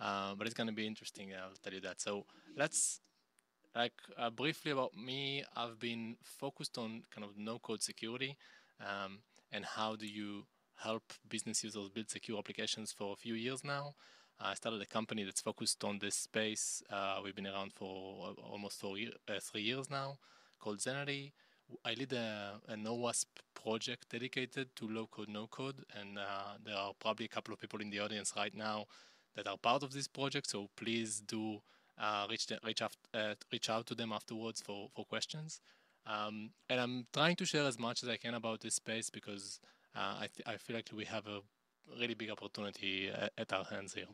uh, but it's going to be interesting. I'll tell you that. So let's like uh, briefly about me. I've been focused on kind of no-code security um, and how do you help business users build secure applications for a few years now. I started a company that's focused on this space. Uh, we've been around for almost four year, uh, three years now, called Zenity. I lead a, a NoWasp project dedicated to low code, no code, and uh, there are probably a couple of people in the audience right now that are part of this project. So please do uh, reach the, reach, out, uh, reach out to them afterwards for for questions. Um, and I'm trying to share as much as I can about this space because uh, I I feel like we have a really big opportunity at, at our hands here.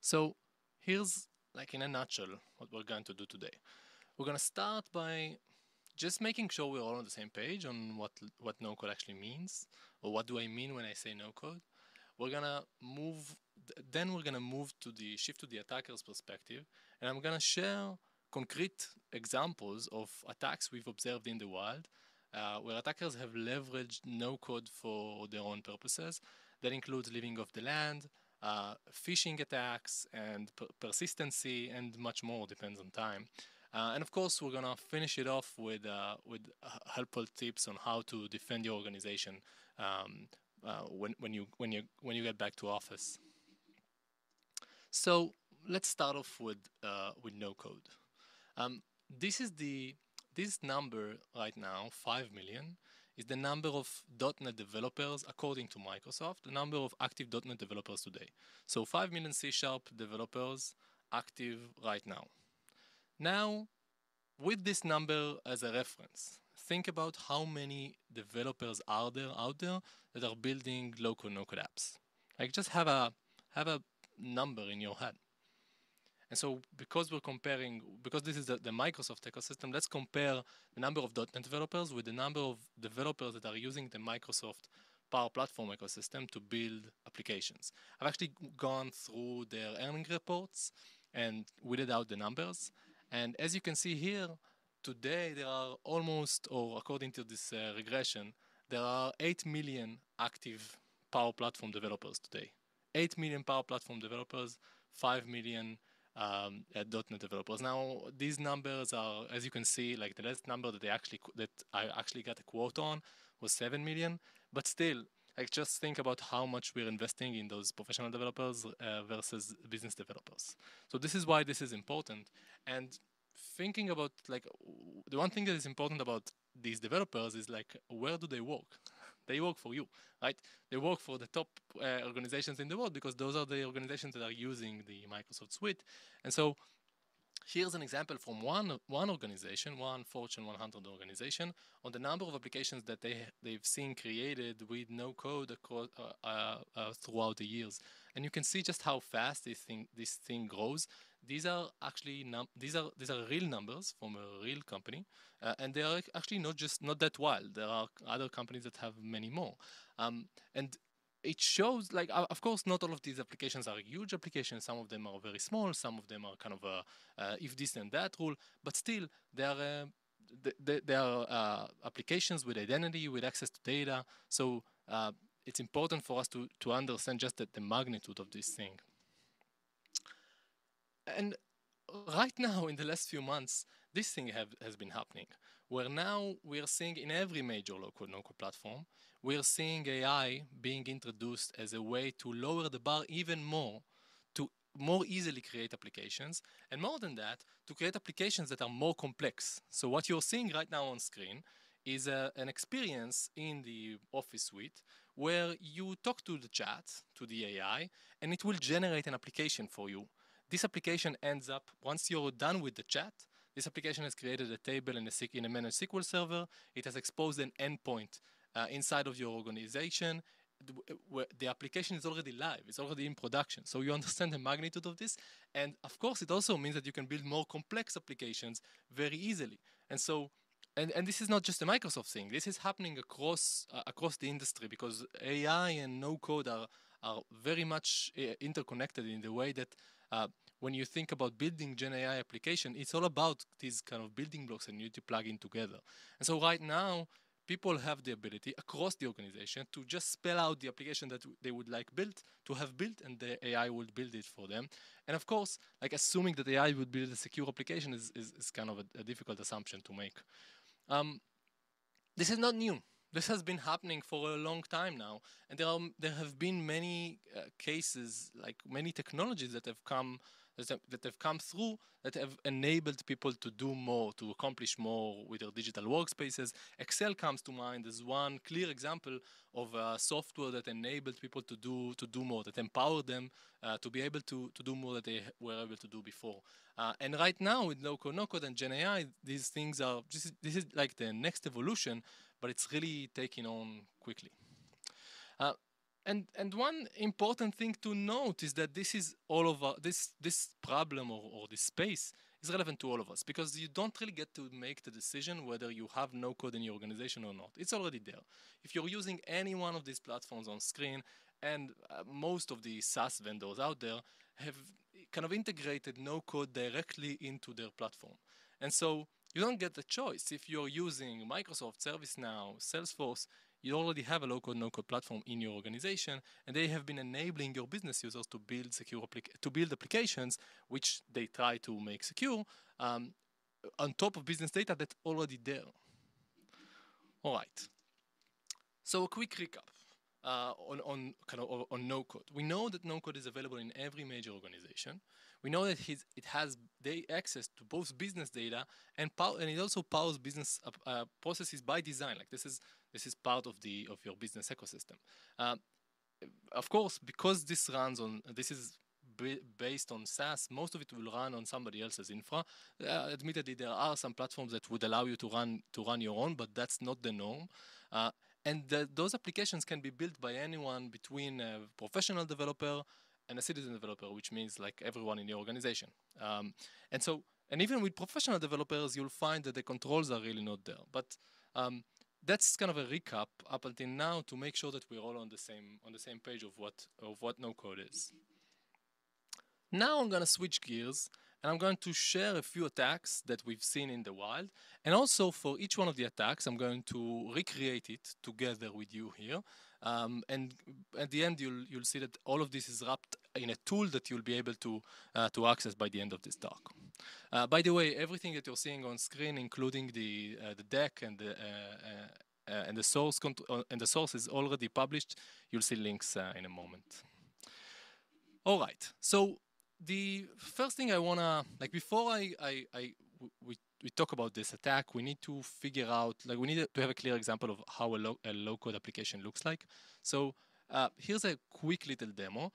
So here's like in a nutshell what we're going to do today. We're going to start by just making sure we're all on the same page on what what no code actually means or what do I mean when I say no code. We're going to move then we're going to move to the shift to the attacker's perspective and I'm going to share concrete examples of attacks we've observed in the wild uh, where attackers have leveraged no code for their own purposes. That includes living off the land, uh, phishing attacks, and per persistency, and much more, depends on time. Uh, and of course, we're gonna finish it off with uh, with helpful tips on how to defend your organization um, uh, when when you when you when you get back to office. So let's start off with uh, with no code. Um, this is the this number right now, 5 million, is the number of .NET developers according to Microsoft, the number of active .NET developers today. So 5 million C Sharp developers active right now. Now, with this number as a reference, think about how many developers are there out there that are building local no-code apps. Like just have a have a number in your head. And so because we're comparing, because this is the, the, Microsoft ecosystem, let's compare the number of .NET developers with the number of developers that are using the Microsoft Power Platform ecosystem to build applications. I've actually gone through their earning reports and weeded out the numbers. And as you can see here, today there are almost, or according to this uh, regression, there are 8 million active Power Platform developers today. 8 million Power Platform developers, 5 million um, .NET developers. Now these numbers are, as you can see, like the last number that they actually that I actually got a quote on was seven million. But still, like just think about how much we're investing in those professional developers uh, versus business developers. So this is why this is important. And thinking about like the one thing that is important about these developers is like where do they work? They work for you, right? They work for the top uh, organizations in the world because those are the organizations that are using the Microsoft suite. And so here's an example from one one organization, one Fortune 100 organization, on the number of applications that they they've seen created with no code across, uh, uh, uh, throughout the years, and you can see just how fast this thing this thing grows these are actually these are these are real numbers from a real company, uh, and they are actually not just not that wild. There are other companies that have many more, um, and it shows like of course not all of these applications are huge applications. Some of them are very small. Some of them are kind of a uh, if this and that rule, but still they are. Uh, they, are uh, applications with identity, with access to data. So uh, it's important for us to, to understand just the, the magnitude of this thing. And right now, in the last few months, this thing have, has been happening, where now we're seeing in every major local no-code platform, we're seeing AI being introduced as a way to lower the bar even more, to more easily create applications, and more than that, to create applications that are more complex. So what you're seeing right now on screen is a, an experience in the Office suite where you talk to the chat, to the AI, and it will generate an application for you this application ends up, once you're done with the chat, this application has created a table in a, in a managed SQL server. It has exposed an endpoint uh, inside of your organization. Where the application is already live, it's already in production. So you understand the magnitude of this. And of course, it also means that you can build more complex applications very easily. And so and, and this is not just a Microsoft thing. This is happening across uh, across the industry because AI and no code are are very much uh, interconnected in the way that uh, when you think about building Gen AI application, it's all about these kind of building blocks that you need to plug in together. And so right now, people have the ability across the organization to just spell out the application that they would like built to have built and the AI would build it for them. And of course, like assuming that AI would build a secure application is, is, is kind of a, a, difficult assumption to make. Um, this is not new. This has been happening for a long time now, and there are there have been many uh, cases, like many technologies that have come that have come through that have enabled people to do more, to accomplish more with their digital workspaces. Excel comes to mind as one clear example of a software that enabled people to do to do more, that empowered them uh, to be able to, to do more that they were able to do before. Uh, and right now with low code, no code, and Gen AI, these things are this is, this is like the next evolution, but it's really taking on quickly. Uh, and and one important thing to note is that this is all of our, this this problem or, or this space is relevant to all of us because you don't really get to make the decision whether you have no code in your organization or not. It's already there. If you're using any one of these platforms on screen, and uh, most of the SaaS vendors out there have kind of integrated no code directly into their platform, and so you don't get the choice if you're using Microsoft, ServiceNow, Salesforce you already have a low-code, no-code platform in your organization, and they have been enabling your business users to build secure to build applications which they try to make secure um, on top of business data that's already there. All right. So a quick recap uh, on, on kind of on no code. We know that no code is available in every major organization. We know that it has access to both business data and and it also powers business uh, uh, processes by design. Like this is this is part of the of your business ecosystem. Um, of course, because this runs on this is based on SaaS, most of it will run on somebody else's infra. Uh, admittedly, there are some platforms that would allow you to run to run your own, but that's not the norm. Uh, and the, those applications can be built by anyone between a professional developer and a citizen developer, which means like everyone in your organization. Um, and so, and even with professional developers, you'll find that the controls are really not there. But um, that's kind of a recap up until now to make sure that we're all on the same on the same page of what of what no code is. Now I'm gonna switch gears and I'm going to share a few attacks that we've seen in the wild. And also for each one of the attacks, I'm going to recreate it together with you here. Um, and at the end, you'll you'll see that all of this is wrapped in a tool that you'll be able to uh, to access by the end of this talk. Uh, by the way, everything that you're seeing on screen, including the uh, the deck and the and the source and the source is already published. You'll see links in a moment. All right. So the first thing I wanna like before I I, I we we talk about this attack, we need to figure out like we need to have a clear example of how a, lo a low code application looks like. So uh, here's a quick little demo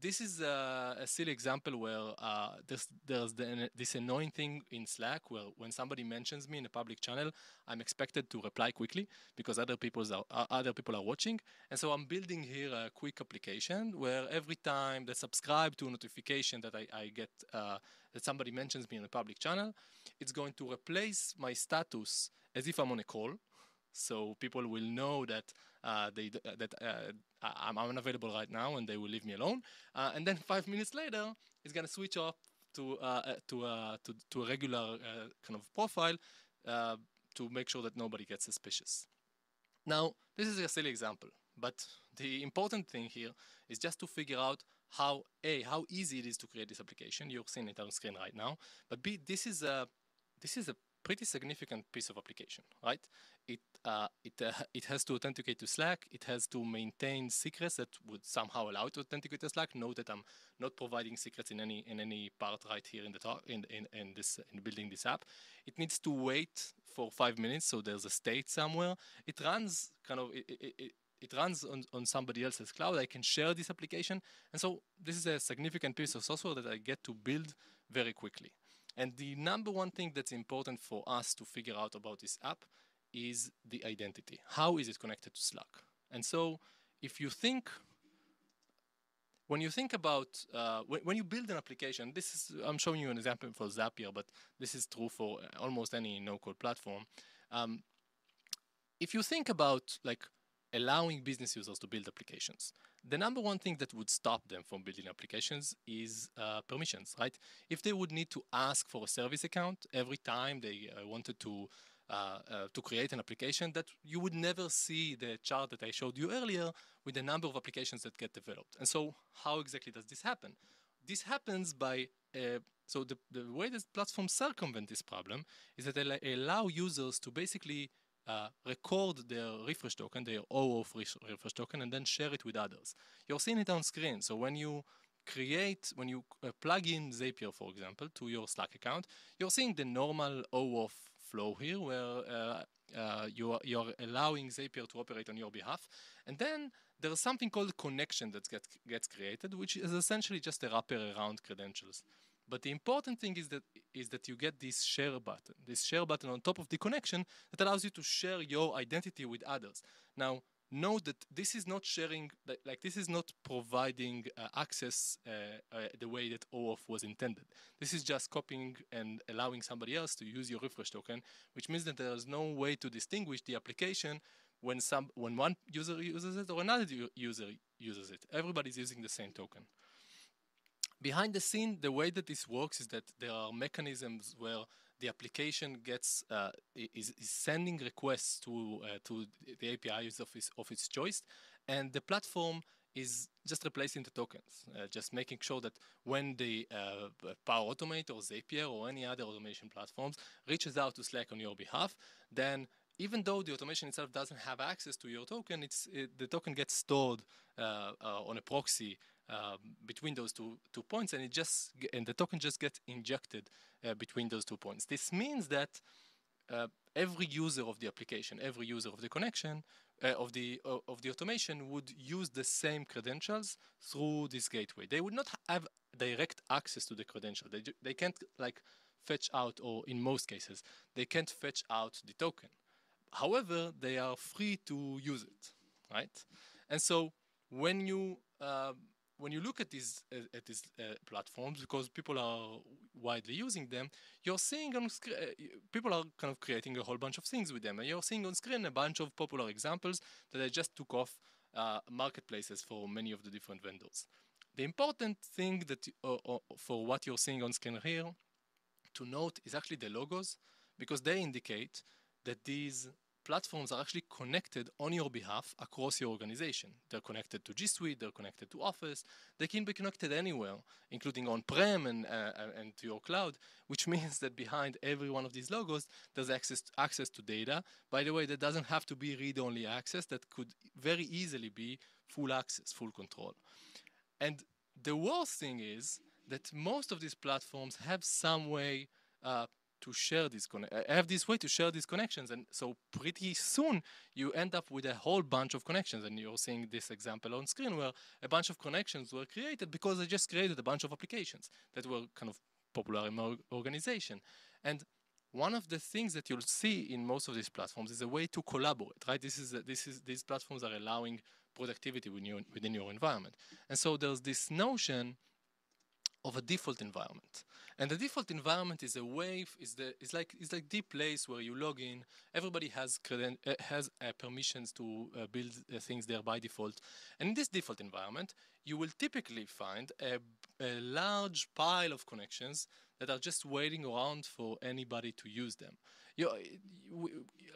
this is a, a, silly example where uh, there's, there's the, this annoying thing in Slack where when somebody mentions me in a public channel, I'm expected to reply quickly because other people are uh, other people are watching. And so I'm building here a quick application where every time they subscribe to a notification that I, I get uh, that somebody mentions me in a public channel, it's going to replace my status as if I'm on a call. So people will know that uh, they uh, that uh, I'm unavailable right now and they will leave me alone. Uh, and then five minutes later, it's gonna switch off to to, to to a regular kind of profile to make sure that nobody gets suspicious. Now, this is a silly example, but the important thing here is just to figure out how a how easy it is to create this application. You're seeing it on screen right now, but b this is a this is a pretty significant piece of application, right? It uh, it uh, it has to authenticate to Slack. It has to maintain secrets that would somehow allow it to authenticate to Slack. Note that I'm not providing secrets in any in any part right here in the talk in in, in this in building this app. It needs to wait for five minutes, so there's a state somewhere. It runs kind of it, it, it it runs on, on somebody else's cloud. I can share this application. And so this is a significant piece of software that I get to build very quickly. And the number one thing that's important for us to figure out about this app is the identity. How is it connected to Slack? And so if you think, when you think about, uh, when, when, you build an application, this is, I'm showing you an example for Zapier, but this is true for almost any no-code platform. Um, if you think about like allowing business users to build applications. The number one thing that would stop them from building applications is uh, permissions, right? If they would need to ask for a service account every time they uh, wanted to uh, uh, to create an application that you would never see the chart that I showed you earlier with the number of applications that get developed. And so, how exactly does this happen? This happens by uh, so the, the way that platforms circumvent this problem is that they allow users to basically uh, record their refresh token, their OAuth refresh token, and then share it with others. You're seeing it on screen. So when you create, when you uh, plug in Zapier, for example, to your Slack account, you're seeing the normal OAuth flow here, where uh, uh, you are, you're allowing Zapier to operate on your behalf. And then there's something called connection that gets, gets created, which is essentially just a wrapper around credentials. But the important thing is that is that you get this share button, this share button on top of the connection that allows you to share your identity with others. Now, note that this is not sharing, like this is not providing uh, access uh, uh, the way that OAuth was intended. This is just copying and allowing somebody else to use your refresh token, which means that there is no way to distinguish the application when some when one user uses it or another user uses it. Everybody's using the same token. Behind the scene, the way that this works is that there are mechanisms where the application gets uh, is, is, sending requests to uh, to the APIs of its, of its choice, and the platform is just replacing the tokens, uh, just making sure that when the uh, Power Automate or Zapier or any other automation platforms reaches out to Slack on your behalf, then even though the automation itself doesn't have access to your token, it's it, the token gets stored uh, uh, on a proxy uh, between those two two points, and it just and the token just gets injected uh, between those two points. This means that uh, every user of the application, every user of the connection uh, of the of the automation would use the same credentials through this gateway. They would not have direct access to the credential. They they can't like fetch out, or in most cases, they can't fetch out the token. However, they are free to use it, right? And so when you uh, when you look at these uh, at these uh, platforms, because people are widely using them, you're seeing on screen uh, people are kind of creating a whole bunch of things with them, and you're seeing on screen a bunch of popular examples that I just took off uh, marketplaces for many of the different vendors. The important thing that uh, for what you're seeing on screen here to note is actually the logos, because they indicate that these platforms are actually connected on your behalf across your organization. They're connected to G Suite, they're connected to Office, they can be connected anywhere, including on prem and, uh, and to your cloud, which means that behind every one of these logos, there's access to, access to data. By the way, that doesn't have to be read only access, that could very easily be full access, full control. And the worst thing is that most of these platforms have some way uh, to share these con- uh, have this way to share these connections and so pretty soon you end up with a whole bunch of connections and you're seeing this example on screen where a bunch of connections were created because they just created a bunch of applications that were kind of popular in my organization. And one of the things that you'll see in most of these platforms is a way to collaborate right? This is a, this is these platforms are allowing productivity within your, within your environment. And so there's this notion of a default environment. And the default environment is a way is the is like is like the place where you log in. Everybody has creden- uh, has uh, permissions to uh, build things there by default. And in this default environment, you will typically find a, a large pile of connections that are just waiting around for anybody to use them you,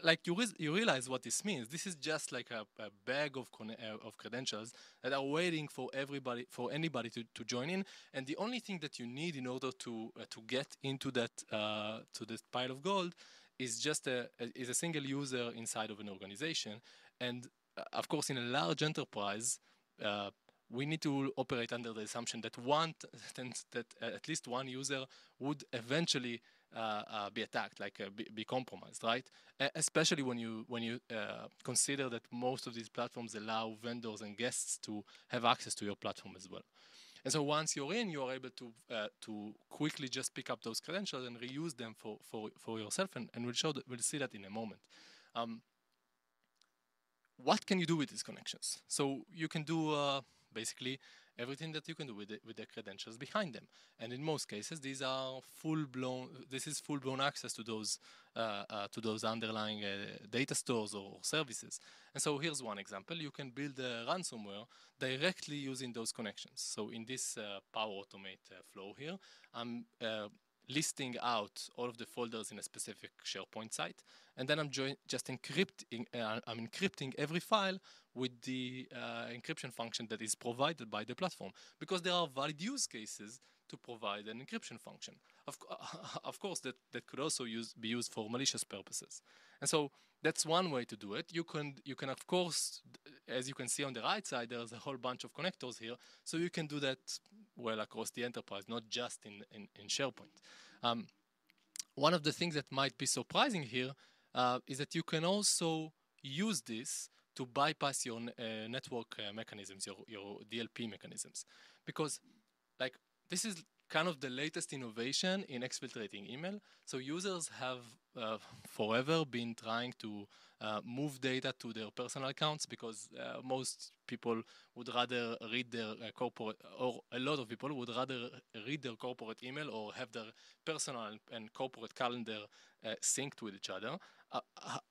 like you, re- you realize what this means. This is just like a, a bag of con- uh, of credentials that are waiting for everybody for anybody to, to join in, and the only thing that you need in order to uh, to get into that uh, to this pile of gold is just a, a, is a single user inside of an organization, and uh, of course in a large enterprise. Uh, we need to operate under the assumption that one that at least one user would eventually uh, uh, be attacked, like uh, be, be, compromised, right? especially when you when you consider that most of these platforms allow vendors and guests to have access to your platform as well. And so once you're in, you are able to uh, to quickly just pick up those credentials and reuse them for for, for yourself, and, and we'll show that we'll see that in a moment. Um, what can you do with these connections? So you can do uh, basically everything that you can do with the, with the credentials behind them. And in most cases, these are full blown. This is full blown access to those uh, uh, to those underlying uh, data stores or services. And so here's one example: you can build a ransomware directly using those connections. So in this uh, Power Automate uh, flow here, I'm uh, listing out all of the folders in a specific SharePoint site, and then I'm just encrypting. Uh, I'm encrypting every file with the uh, encryption function that is provided by the platform because there are valid use cases to provide an encryption function. Of, of course, that, that could also use, be used for malicious purposes. And so that's one way to do it. You can, you can, of course, as you can see on the right side, there's a whole bunch of connectors here. So you can do that well across the enterprise, not just in, in, in SharePoint. Um, one of the things that might be surprising here uh, is that you can also use this to bypass your uh, network uh, mechanisms, your, your DLP mechanisms. Because like this is kind of the latest innovation in exfiltrating email. So users have uh, forever been trying to uh, move data to their personal accounts because uh, most people would rather read their uh, corporate, or a lot of people would rather read their corporate email or have their personal and corporate calendar uh, synced with each other. Uh,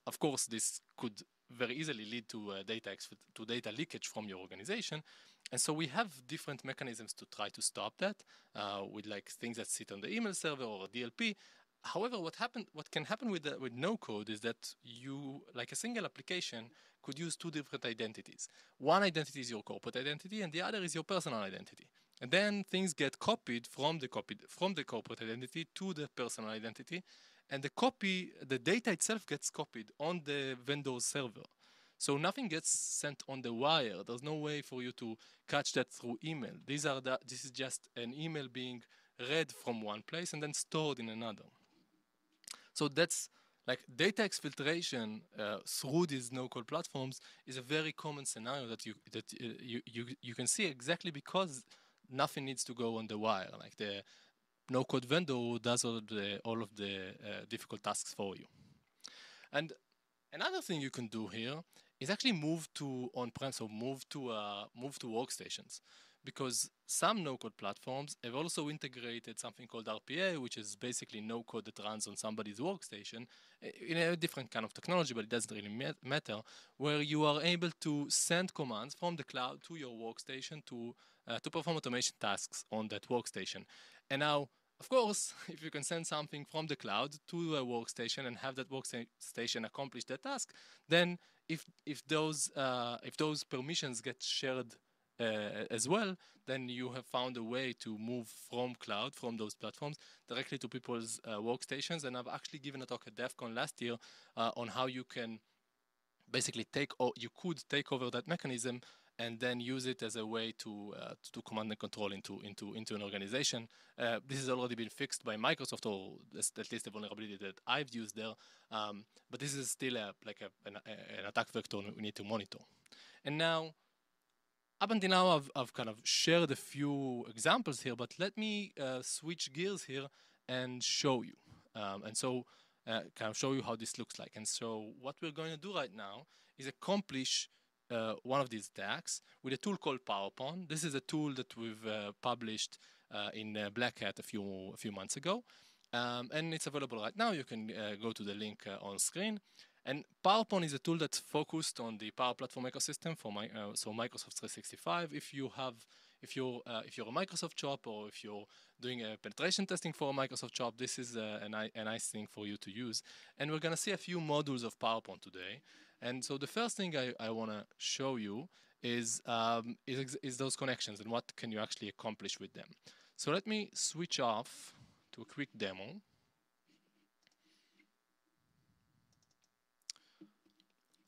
of course, this could very easily lead to data to data leakage from your organization. And so we have different mechanisms to try to stop that uh, with like things that sit on the email server or a DLP. However, what happen, what can happen with the, with no code is that you, like a single application, could use two different identities. One identity is your corporate identity, and the other is your personal identity. And then things get copied from the copied from the corporate identity to the personal identity, and the copy, the data itself gets copied on the vendor's server. So nothing gets sent on the wire. There's no way for you to catch that through email. These are the, this is just an email being read from one place and then stored in another. So that's like data exfiltration uh, through these no-code platforms is a very common scenario that you that uh, you, you you can see exactly because nothing needs to go on the wire. Like the no-code vendor does all of the all of the uh, difficult tasks for you. And another thing you can do here is actually move to on-prem, so move to uh, move to workstations, because some no-code platforms have also integrated something called RPA, which is basically no code that runs on somebody's workstation in a different kind of technology, but it doesn't really matter, where you are able to send commands from the cloud to your workstation to uh, to perform automation tasks on that workstation. And now of course, if you can send something from the cloud to a workstation and have that workstation accomplish the task, then if if those uh, if those permissions get shared uh, as well, then you have found a way to move from cloud, from those platforms, directly to people's uh, workstations. And I've actually given a talk at DEF CON last year uh, on how you can basically take, or you could take over that mechanism and then use it as a way to uh, to command and control into into into an organization. Uh, this has already been fixed by Microsoft, or at least the vulnerability that I've used there. Um, but this is still a, like a, an, an, attack vector we need to monitor. And now, up until now, I've, I've kind of shared a few examples here, but let me uh, switch gears here and show you. Um, and so, uh, kind of show you how this looks like. And so, what we're going to do right now is accomplish uh, one of these attacks with a tool called PowerPwn. This is a tool that we've uh, published uh, in uh, Black Hat a few a few months ago, um, and it's available right now. You can uh, go to the link uh, on screen. And PowerPwn is a tool that's focused on the Power Platform ecosystem for my so Microsoft 365. If you have if you're if you're a Microsoft shop or if you're doing a penetration testing for a Microsoft shop, this is a, a, ni a nice thing for you to use. And we're gonna see a few modules of PowerPwn today. And so the first thing I, I want to show you is, um, is, is those connections and what can you actually accomplish with them. So let me switch off to a quick demo.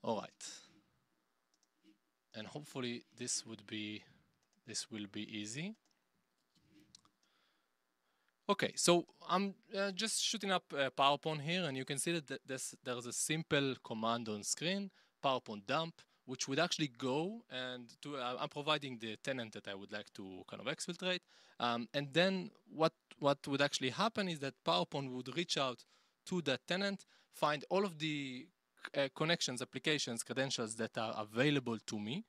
All right. And hopefully this would be, this will be easy. Okay, so I'm uh, just shooting up uh, PowerPwn here, and you can see that there's, there's a simple command on screen, PowerPwn dump, which would actually go and to, uh, I'm providing the tenant that I would like to kind of exfiltrate. Um, and then what, what would actually happen is that PowerPwn would reach out to that tenant, find all of the uh, connections, applications, credentials that are available to me,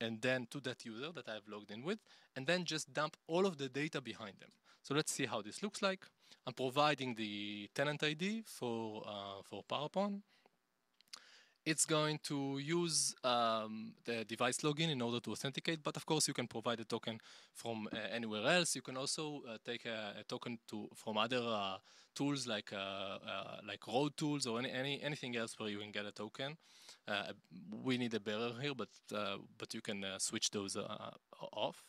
and then to that user that I've logged in with, and then just dump all of the data behind them. So let's see how this looks like. I'm providing the tenant ID for, uh, for PowerPwn. it's going to use um, the device login in order to authenticate, but of course you can provide a token from uh, anywhere else. You can also uh, take a, a, token to from other uh, tools like uh, uh, like road tools or any, any anything else where you can get a token. We need a bearer here, but but you can switch those off.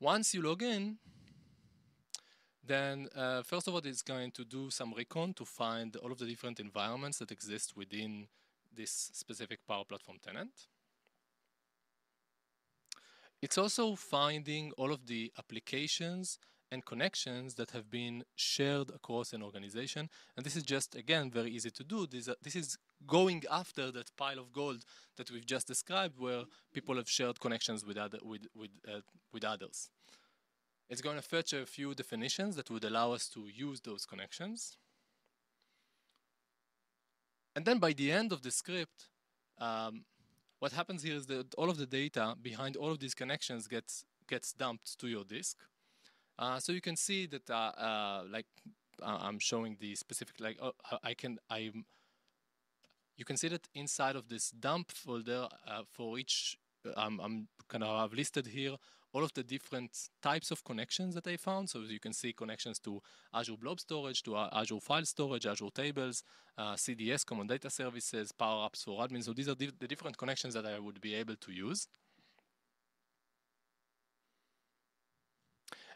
Once you log in, then first of all, it's going to do some recon to find all of the different environments that exist within this specific Power Platform tenant. It's also finding all of the applications and connections that have been shared across an organization. And this is just, again, very easy to do. This, uh, this is going after that pile of gold that we've just described where people have shared connections with, other, with, with, uh, with others. It's going to fetch a few definitions that would allow us to use those connections. And then by the end of the script, um, what happens here is that all of the data behind all of these connections gets gets dumped to your disk. Uh, so you can see that, uh, uh, like uh, I'm showing the specific, like uh, I can I'm, You can see that inside of this dump folder uh, for each, um, I'm kind of have listed here all of the different types of connections that I found. So you can see connections to Azure Blob Storage, to Azure File Storage, Azure Tables, uh, CDS, Common Data Services, Power Apps for Admin. So these are the different connections that I would be able to use.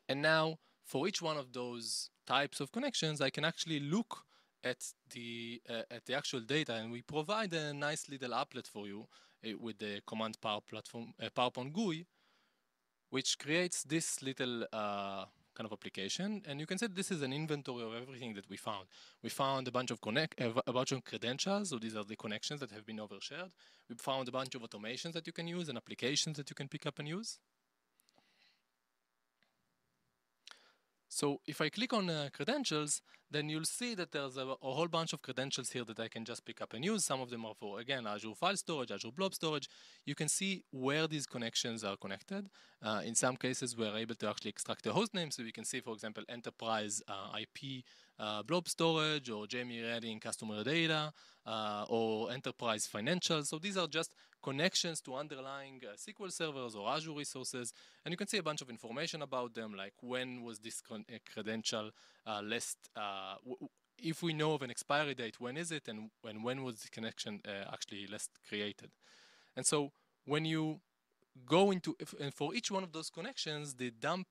And now, for each one of those types of connections, I can actually look at the uh, at the actual data, and we provide a nice little applet for you uh, with the command power platform uh, PowerPoint GUI which creates this little uh, kind of application. And you can say this is an inventory of everything that we found. We found a bunch of connect, a bunch of credentials. So these are the connections that have been overshared. We found a bunch of automations that you can use and applications that you can pick up and use. So if I click on uh, credentials, then you'll see that there's a, a, whole bunch of credentials here that I can just pick up and use. Some of them are for, again, Azure File Storage, Azure Blob Storage. You can see where these connections are connected. Uh, in some cases, we're able to actually extract the host name. So we can see, for example, enterprise uh, IP uh, blob storage or Jamie Redding customer data uh, or enterprise financials. So these are just connections to underlying uh, SQL servers or Azure resources. And you can see a bunch of information about them, like when was this credential uh, last, uh, if we know of an expiry date, when is it, and when, when was the connection uh, actually last created. And so when you go into, if, and for each one of those connections, the dump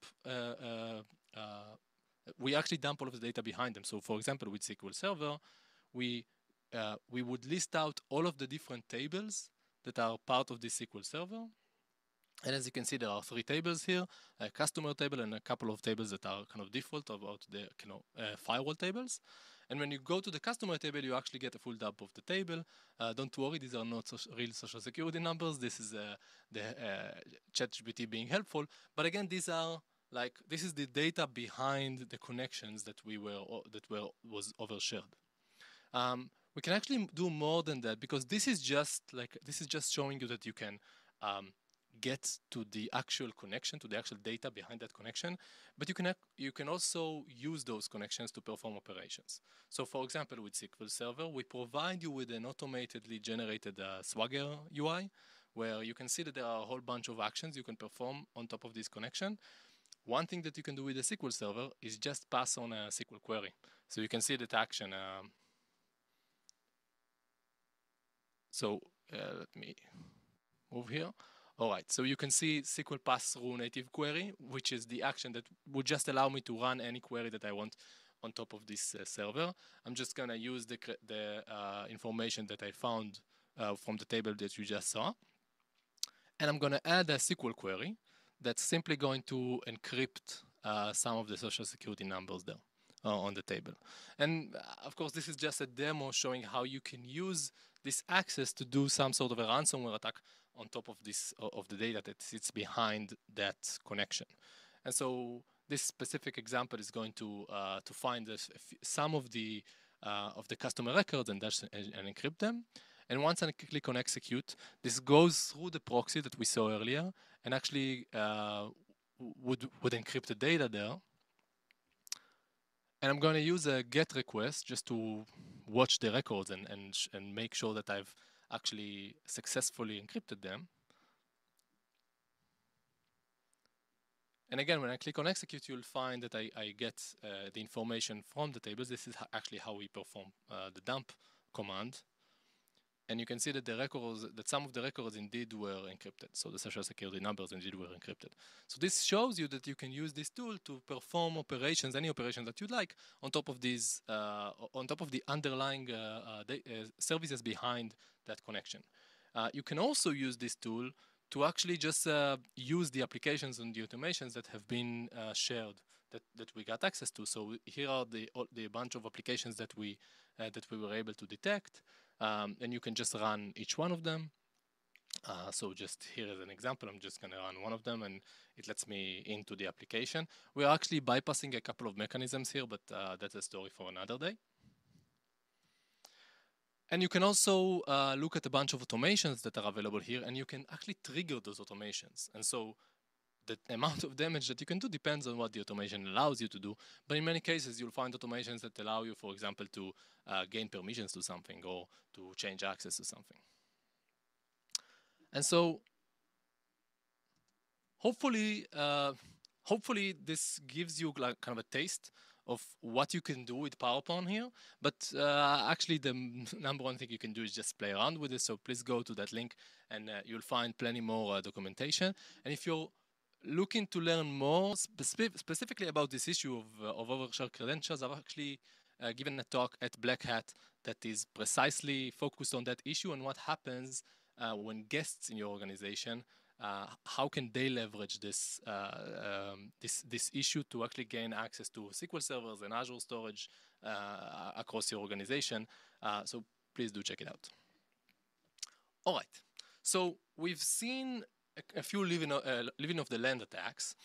we actually dump all of the data behind them. So for example, with SQL Server, we, uh, we would list out all of the different tables that are part of this SQL Server. And as you can see, there are three tables here, a customer table and a couple of tables that are kind of default about the you know, uh, firewall tables. And when you go to the customer table, you actually get a full dump of the table. Uh, don't worry, these are not real social security numbers. This is uh, the uh, ChatGPT being helpful. But again, these are like this is the data behind the connections that we were that were was overshared. Um, we can actually do more than that because this is just like this is just showing you that you can um, get to the actual connection to the actual data behind that connection but you can you can also use those connections to perform operations so for example with sql server we provide you with an automatedly generated uh, swagger ui where you can see that there are a whole bunch of actions you can perform on top of this connection one thing that you can do with a SQL Server is just pass on a SQL query. So you can see that action. Um, so uh, let me move here. All right, so you can see SQL pass through native query, which is the action that would just allow me to run any query that I want on top of this uh, server. I'm just gonna use the, the uh, information that I found uh, from the table that you just saw. And I'm gonna add a SQL query that's simply going to encrypt uh, some of the social security numbers there uh, on the table. And of course, this is just a demo showing how you can use this access to do some sort of a ransomware attack on top of this of the data that sits behind that connection. And so this specific example is going to uh, to find some of the uh, of the customer records and, and, and encrypt them. And once I click on execute, this goes through the proxy that we saw earlier and actually uh, would, would encrypt the data there. And I'm going to use a GET request just to watch the records and, and, and make sure that I've, actually successfully encrypted them. And again, when I click on execute, you'll find that I, I get uh, the information from the tables. This is actually how we perform uh, the dump command. And you can see that the records, that some of the records indeed were encrypted. So the social security numbers indeed were encrypted. So this shows you that you can use this tool to perform operations, any operations that you'd like, on top of these, uh, on top of the underlying uh, uh, uh, services behind that connection. you can also use this tool to actually just uh, use the applications and the automations that have been uh, shared that, that we got access to. So here are the the bunch of applications that we uh, that we were able to detect, um, and you can just run each one of them. Uh, so just here as an example, I'm just going to run one of them, and it lets me into the application. We're actually bypassing a couple of mechanisms here, but uh, that's a story for another day. And you can also uh, look at a bunch of automations that are available here, and you can actually trigger those automations. And so the amount of damage that you can do depends on what the automation allows you to do. But in many cases, you'll find automations that allow you, for example, to uh, gain permissions to something or to change access to something. And so hopefully, uh, hopefully this gives you like kind of a taste of what you can do with PowerPwn here. But uh, actually, the number one thing you can do is just play around with it. So please go to that link and uh, you'll find plenty more uh, documentation. And if you're looking to learn more spe specifically about this issue of, uh, of overshared credentials, I've actually uh, given a talk at Black Hat that is precisely focused on that issue and what happens uh, when guests in your organization uh, how can they leverage this, uh, um, this, this issue to actually gain access to SQL servers and Azure storage uh, across your organization. So please do check it out. All right, so we've seen a, few living, uh, living of the land attacks.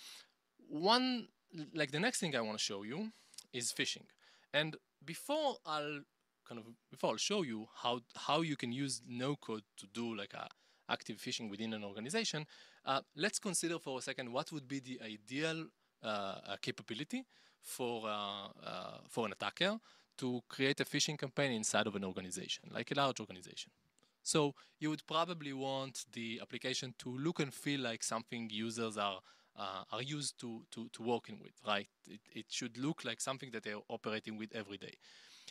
One, like the next thing I want to show you is phishing. And before I'll kind of before I'll show you how how you can use no code to do like a active phishing within an organization, uh, let's consider for a second what would be the ideal uh, uh capability for, uh, uh, for an attacker to create a phishing campaign inside of an organization, like a large organization. So you would probably want the application to look and feel like something users are uh, are used to, to, to working with, right? It, it should look like something that they're operating with every day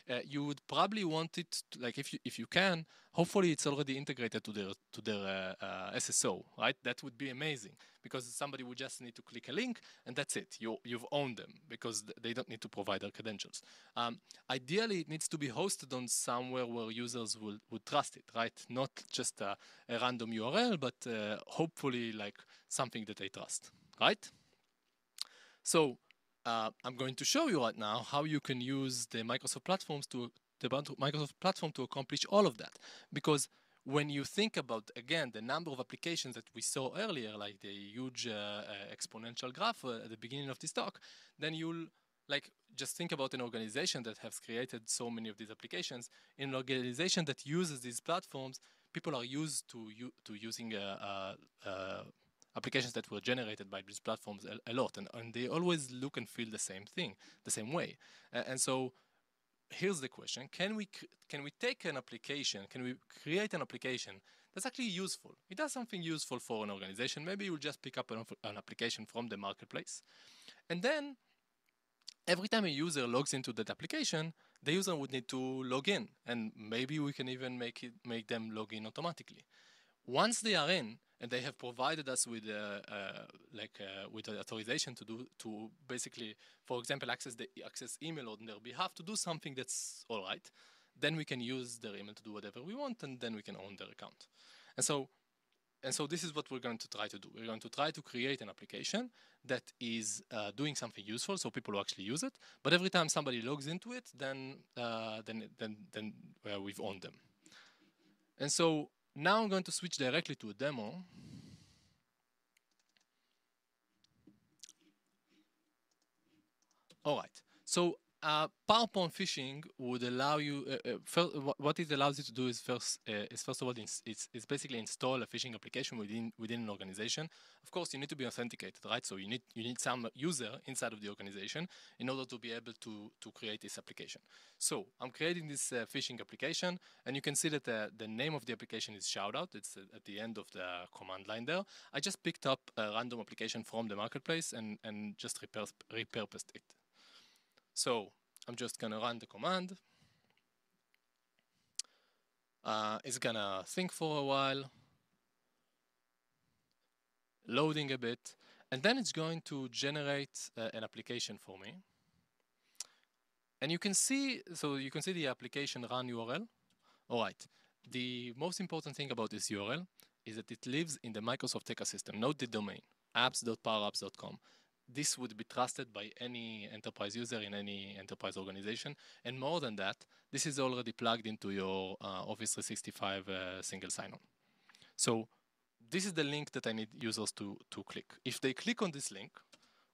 uh, you would probably want it to, like if you if you can hopefully it's already integrated to their to their uh, uh, SSO right? That would be amazing because somebody would just need to click a link and that's it. You you've owned them because they don't need to provide their credentials. Um, ideally it needs to be hosted on somewhere where users will would trust it right? Not just a, a random URL but uh, hopefully like something that they trust right? So uh, I'm going to show you right now how you can use the Microsoft platforms to the Microsoft platform to accomplish all of that. Because when you think about again the number of applications that we saw earlier, like the huge uh, uh, exponential graph uh, at the beginning of this talk, then you'll like just think about an organization that has created so many of these applications. In an organization that uses these platforms, people are used to to using a, a, a applications that were generated by these platforms a, a lot, and, and, they always look and feel the same thing, the same way. Uh, and so here's the question: Can we can we take an application? Can we create an application that's actually useful? It does something useful for an organization. Maybe you'll just pick up an, an application from the marketplace, and then every time a user logs into that application, the user would need to log in, and maybe we can even make it make them log in automatically. Once they are in, and they have provided us with uh, uh, like uh, with authorization to do to basically, for example, access the access email on their behalf to do something that's all right. Then we can use their email to do whatever we want, and then we can own their account. And so, and so this is what we're going to try to do. We're going to try to create an application that is uh, doing something useful, so people will actually use it. But every time somebody logs into it, then uh, then then then uh, we've owned them. And so now I'm going to switch directly to a demo. All right. So uh, PowerPoint phishing would allow you. Uh, uh, first, what it allows you to do is first uh, is first of all it's, it's basically install a phishing application within within an organization. Of course, you need to be authenticated, right? So you need you need some user inside of the organization in order to be able to to create this application. So I'm creating this uh, phishing application, and you can see that the, the name of the application is Shoutout. It's uh, at the end of the command line there. I just picked up a random application from the marketplace and and just repurposed it. So I'm just gonna run the command. Uh, it's gonna think for a while, loading a bit, and then it's going to generate uh, an application for me. And you can see, so you can see the application run URL. All right. The most important thing about this URL is that it lives in the Microsoft ecosystem, not the domain, apps.powerapps.com this would be trusted by any enterprise user in any enterprise organization. And more than that, this is already plugged into your uh, Office 365 uh, single sign-on. So this is the link that I need users to, to click. If they click on this link,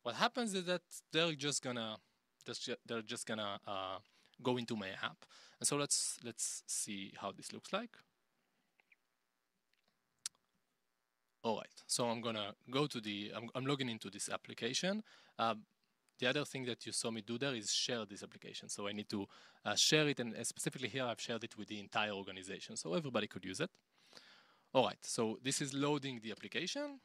what happens is that they're just gonna they're just gonna uh, go into my app. And so let's let's see how this looks like. All right, so I'm gonna go to the, I'm, I'm logging into this application. Um, the other thing that you saw me do there is share this application. So I need to uh, share it, and specifically here I've shared it with the entire organization, so everybody could use it. All right, so this is loading the application.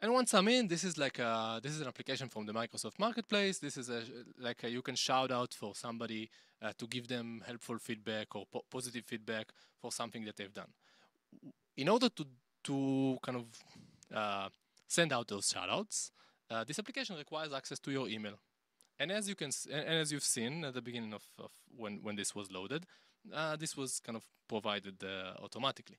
And once I'm in, this is like a, this is an application from the Microsoft Marketplace. This is a, like a, you can shout out for somebody uh, to give them helpful feedback or po positive feedback for something that they've done in order to, to kind of uh, send out those shoutouts, uh, this application requires access to your email. And as you can, and as you've seen at the beginning of, of when, when this was loaded, uh, this was kind of provided uh, automatically.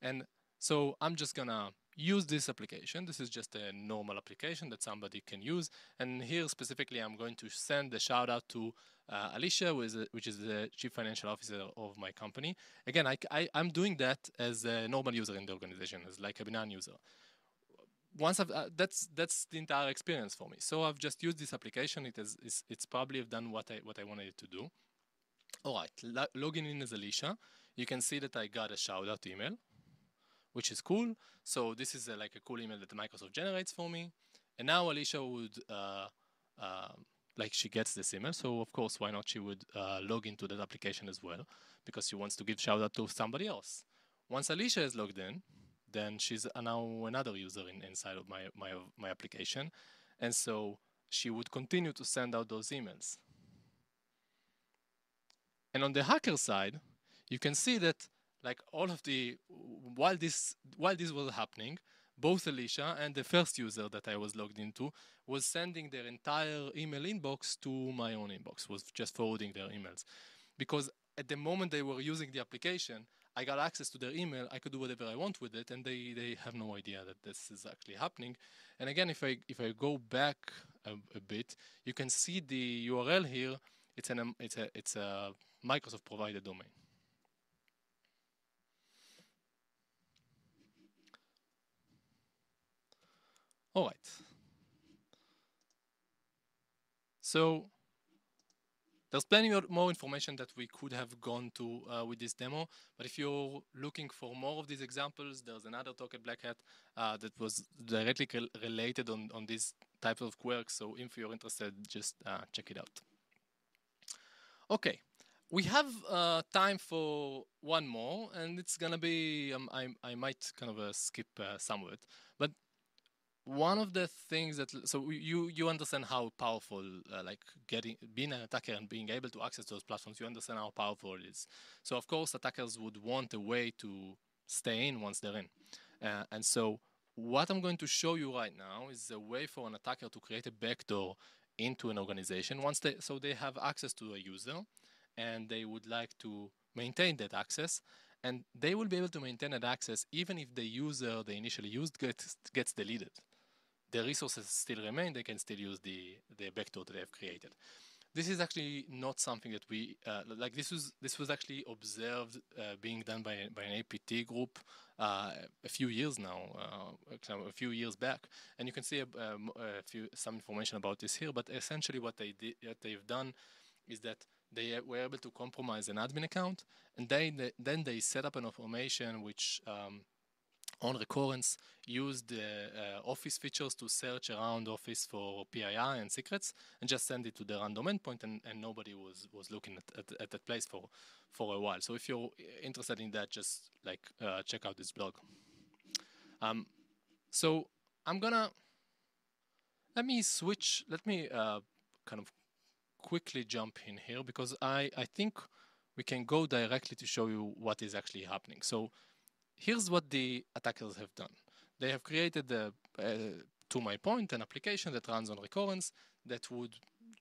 And so I'm just gonna use this application. This is just a normal application that somebody can use. And here specifically, I'm going to send a shout out to uh, Alicia, which is, a, which is, the chief financial officer of my company. Again, I, I, am doing that as a normal user in the organization, as like a non-user. Once I've, uh, that's that's the entire experience for me. So I've just used this application. It is it's, it's probably done what I what I wanted it to do. All right, lo logging in as Alicia. You can see that I got a shout out email, which is cool. So this is a, like a cool email that Microsoft generates for me. And now Alicia would uh, uh, like she gets this email. So of course, why not she would uh, log into that application as well because she wants to give shout out to somebody else. Once Alicia is logged in, then she's now another user in, inside of my, my, my application. And so she would continue to send out those emails. And on the hacker side, you can see that like all of the, while this, while this was happening, both Alicia and the first user that I was logged into was sending their entire email inbox to my own inbox, was just forwarding their emails. Because at the moment they were using the application, I got access to their email, I could do whatever I want with it, and they, they have no idea that this is actually happening. And again, if I if I go back a, a bit, you can see the URL here. It's an it's a it's a Microsoft provided domain. All right. So there's plenty more information that we could have gone to uh, with this demo, but if you're looking for more of these examples, there's another talk at Black Hat uh, that was directly related on, on these types of quirks, so if you're interested, just uh, check it out. Okay, we have uh, time for one more, and it's gonna be, um, I, I might kind of uh, skip uh, some of it, but one of the things that so you you understand how powerful uh, like getting being an attacker and being able to access those platforms you understand how powerful it is. So of course attackers would want a way to stay in once they're in. Uh, and so what i'm going to show you right now is a way for an attacker to create a backdoor into an organization once they so they have access to a user and they would like to maintain that access. And they will be able to maintain that access even if the user they initially used gets, gets deleted the resources still remain, they can still use the, the backdoor that they have created. this is actually not something that we uh, like. This was this was actually observed uh, being done by by an APT group uh, a few years now, uh, a few years back, and you can see a, um, a, few some information about this here. But essentially, what they did, what they've done, is that they were able to compromise an admin account, and they, then they set up an automation which um, on recurrence use the uh, Office features to search around Office for PII and secrets and just send it to the random endpoint and, and nobody was, was looking at, at, at, that place for, for a while. So if you're interested in that, just like uh, check out this blog. Um, so I'm gonna, let me switch, let me uh, kind of quickly jump in here because I, I think we can go directly to show you what is actually happening. So here's what the attackers have done. They have created, a, uh, to my point, an application that runs on recurrence that would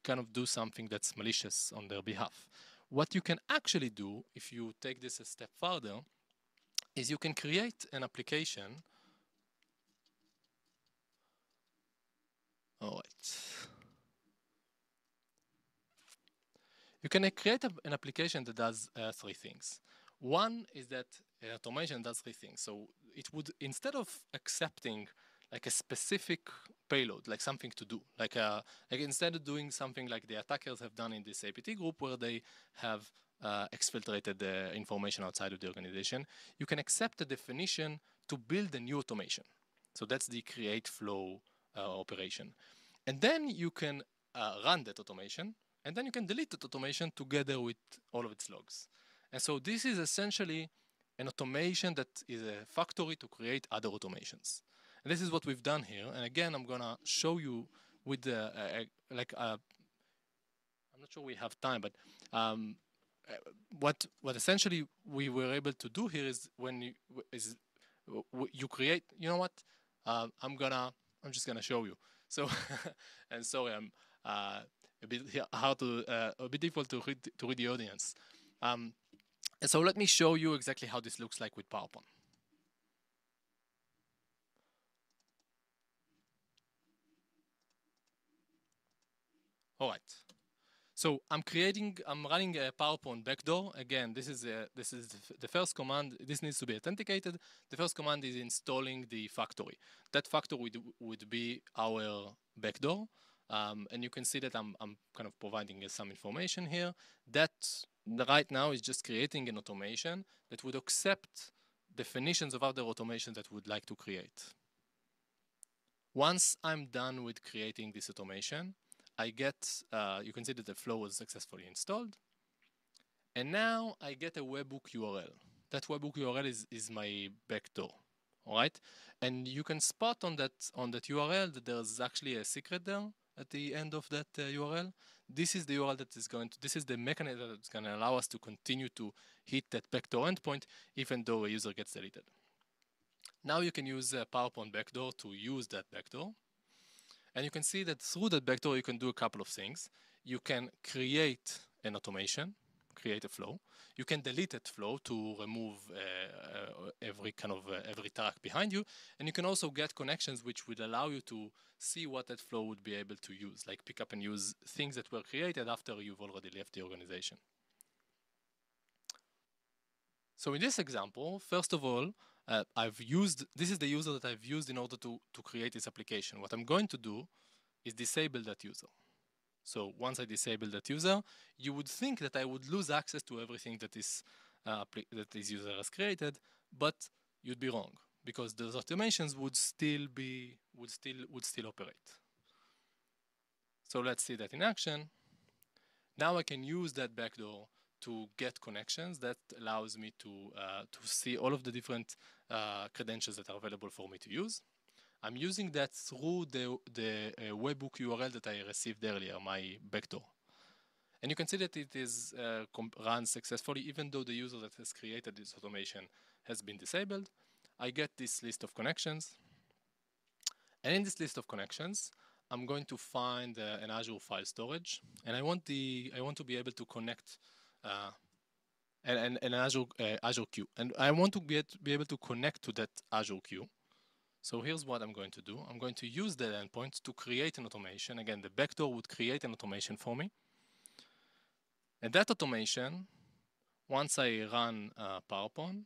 kind of do something that's malicious on their behalf. What you can actually do, if you take this a step further, is you can create an application. All right. You can create a, an application that does uh, three things. One is that automation does three things. So it would, instead of accepting like a specific payload, like something to do, like, a, uh, like instead of doing something like the attackers have done in this APT group where they have uh, exfiltrated the information outside of the organization, you can accept a definition to build a new automation. So that's the create flow uh, operation. And then you can uh, run that automation, and then you can delete that automation together with all of its logs. And so this is essentially an automation that is a factory to create other automations. And this is what we've done here. And again, I'm gonna show you with the uh, like uh, I'm not sure we have time, but um, uh, what what essentially we were able to do here is when you is you create. You know what? Uh, I'm gonna I'm just gonna show you. So and sorry, I'm uh, a bit hard to uh, a bit difficult to read to read the audience. Um, and so let me show you exactly how this looks like with PowerPoint. All right. So I'm creating, I'm running a PowerPoint backdoor. Again, this is a, this is the first command. This needs to be authenticated. The first command is installing the factory. That factory would, would be our backdoor. Um, and you can see that I'm, I'm kind of providing some information here. That right now is just creating an automation that would accept definitions of other automations that would like to create. Once I'm done with creating this automation, I get, uh, you can see that the flow was successfully installed. And now I get a webhook URL. That webhook URL is, is my backdoor, all right? And you can spot on that, on that URL that there's actually a secret there at the end of that uh, URL. This is the URL that is going to, this is the mechanism that's going to allow us to continue to hit that backdoor endpoint even though a user gets deleted. Now you can use a PowerPoint backdoor to use that backdoor. And you can see that through that backdoor, you can do a couple of things. You can create an automation, create a flow. You can delete that flow to remove uh, uh, every kind of uh, every track behind you. And you can also get connections which would allow you to see what that flow would be able to use, like pick up and use things that were created after you've already left the organization. So in this example, first of all, uh, I've used, this is the user that I've used in order to, to create this application. What I'm going to do is disable that user. So once I disable that user, you would think that I would lose access to everything that is uh, that this user has created, but you'd be wrong because those automations would still be would still would still operate. So let's see that in action. Now I can use that backdoor to get connections that allows me to uh, to see all of the different uh, credentials that are available for me to use. I'm using that through the, the uh, webhook URL that I received earlier, my backdoor. And you can see that it is uh, run successfully, even though the user that has created this automation has been disabled. I get this list of connections. And in this list of connections, I'm going to find uh, an Azure file storage, and I want the I want to be able to connect uh, an, an, Azure uh, Azure queue, and I want to get be able to connect to that Azure queue. So here's what I'm going to do. I'm going to use that endpoint to create an automation. Again, the backdoor would create an automation for me. And that automation, once I run uh, PowerPoint,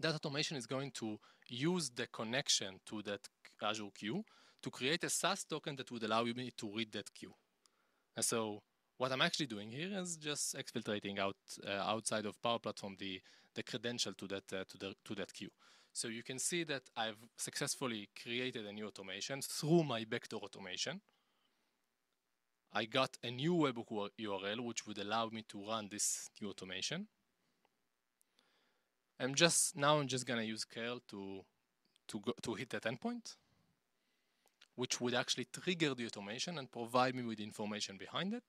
that automation is going to use the connection to that Azure queue to create a SAS token that would allow me to read that queue. And so what I'm actually doing here is just exfiltrating out uh, outside of Power Platform the, the credential to that, uh, to, the, to that queue. So you can see that I've successfully created a new automation through my backdoor automation. I got a new webhook URL which would allow me to run this new automation. I'm just now I'm just gonna use curl to to go to hit that endpoint, which would actually trigger the automation and provide me with information behind it.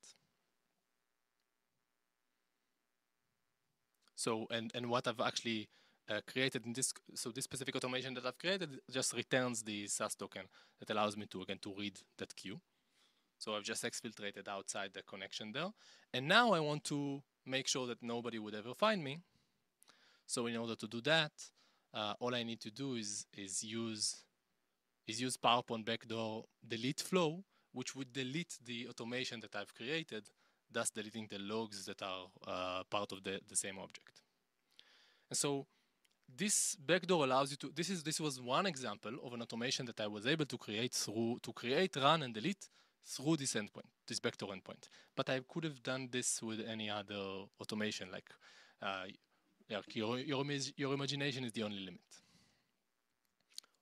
So and and what I've actually uh, created in this so this specific automation that I've created just returns the SAS token that allows me to again to read that queue. So I've just exfiltrated outside the connection there. And now I want to make sure that nobody would ever find me. So in order to do that, uh, all I need to do is, is use is use PowerPoint backdoor delete flow, which would delete the automation that I've created, thus deleting the logs that are uh, part of the, the same object. And so this backdoor allows you to, this is this was one example of an automation that I was able to create through, to create, run, and delete through this endpoint, this backdoor endpoint. But I could have done this with any other automation, like uh, your, your, your imagination is the only limit.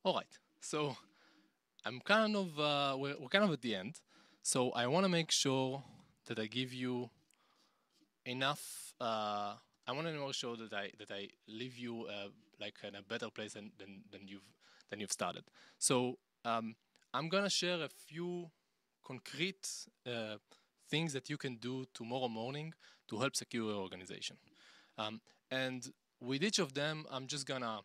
All right, so I'm kind of, uh, we're, we're kind of at the end. So I want to make sure that I give you enough, uh, I want to make sure that I, that I leave you uh, like in a better place than, than, than, you've, than you've started. So um, I'm going to share a few concrete uh, things that you can do tomorrow morning to help secure your organization. Um, and with each of them, I'm just gonna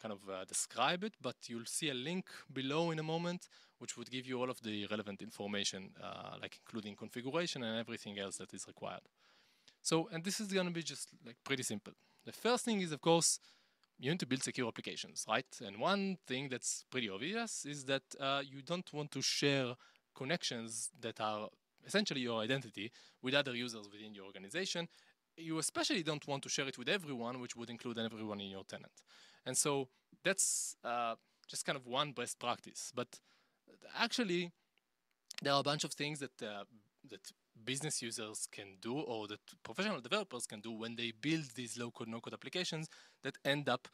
kind of uh, describe it, but you'll see a link below in a moment, which would give you all of the relevant information, uh, like including configuration and everything else that is required. So, and this is gonna be just like pretty simple. The first thing is, of course, you need to build secure applications, right? And one thing that's pretty obvious is that uh, you don't want to share connections that are essentially your identity with other users within your organization you especially don't want to share it with everyone, which would include everyone in your tenant. And so that's uh, just kind of one best practice. But actually, there are a bunch of things that uh, that business users can do or that professional developers can do when they build these low-code, no-code applications that end up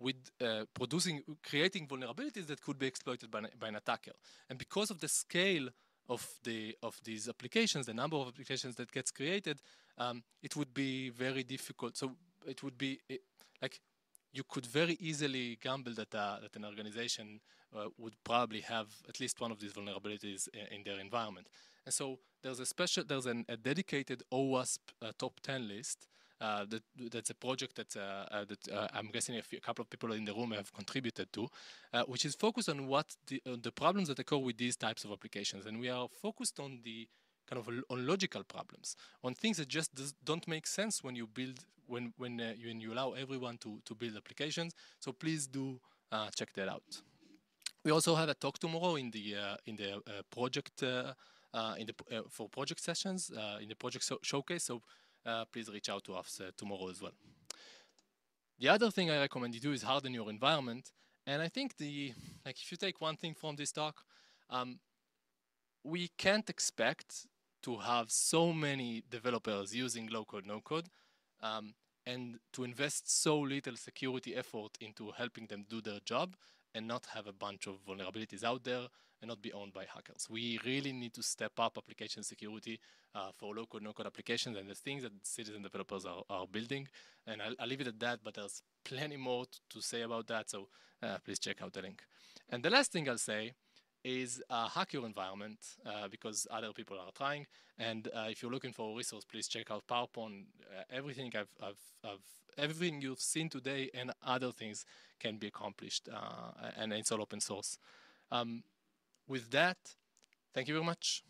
with uh, producing, creating vulnerabilities that could be exploited by, by an attacker. And because of the scale of the of these applications, the number of applications that gets created, um, it would be very difficult. So it would be it, like you could very easily gamble that uh, that an organization uh, would probably have at least one of these vulnerabilities in, in their environment. And so there's a special there's an, a dedicated OWASP uh, top 10 list uh, that, that's a project that, uh, uh, that uh, I'm guessing a, few, a, couple of people in the room have contributed to, uh, which is focused on what the, the problems that occur with these types of applications. And we are focused on the kind of on logical problems, on things that just don't make sense when you build, when, when, uh, you, when you allow everyone to, to build applications. So please do check that out. We also have a talk tomorrow in the, in the project uh, in the uh, for project sessions uh, in the project so showcase. So uh, please reach out to us uh, tomorrow as well. The other thing I recommend you do is harden your environment. And I think the like if you take one thing from this talk, um, we can't expect to have so many developers using low code, no code, um, and to invest so little security effort into helping them do their job and not have a bunch of vulnerabilities out there and not be owned by hackers. We really need to step up application security uh, for low-code, no-code applications and the things that citizen developers are, are building. And I'll, I'll, leave it at that, but there's plenty more to, to say about that, so uh, please check out the link. And the last thing I'll say is uh, hack your environment uh, because other people are trying. And uh, if you're looking for a resource, please check out PowerPoint. Uh, everything I've, I've, I've, everything you've seen today and other things can be accomplished, uh, and it's all open source. Um, with that, thank you very much.